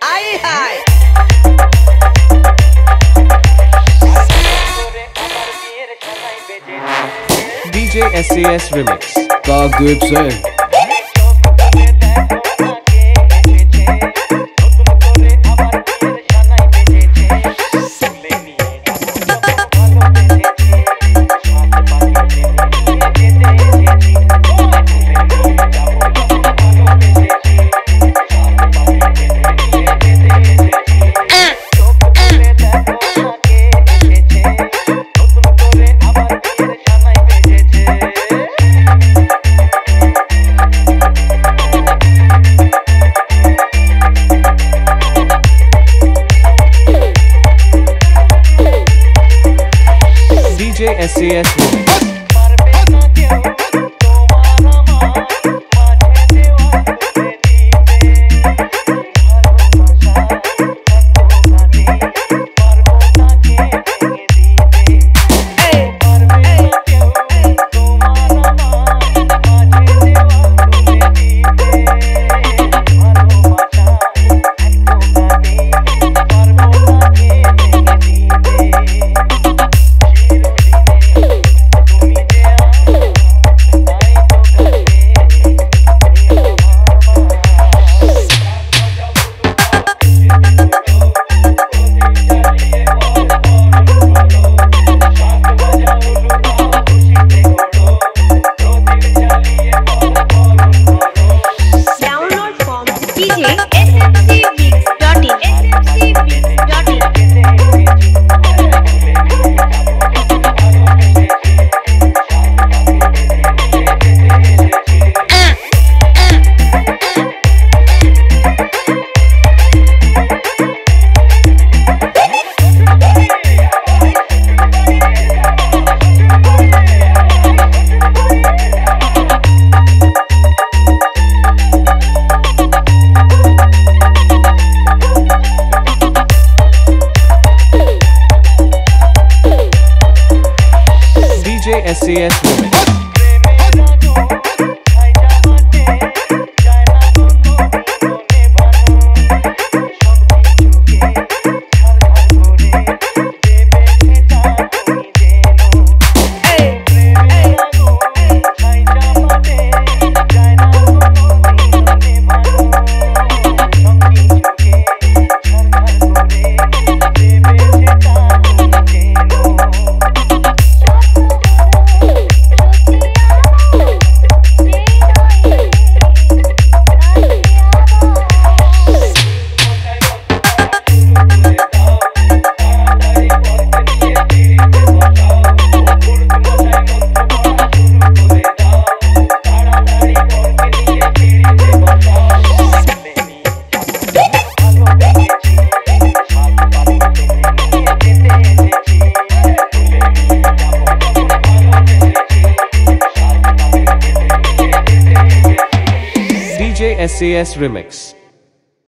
Aí, DJ SAS Remix. Tá good. DJ SAS Remix. DJ SAS SAS Remix.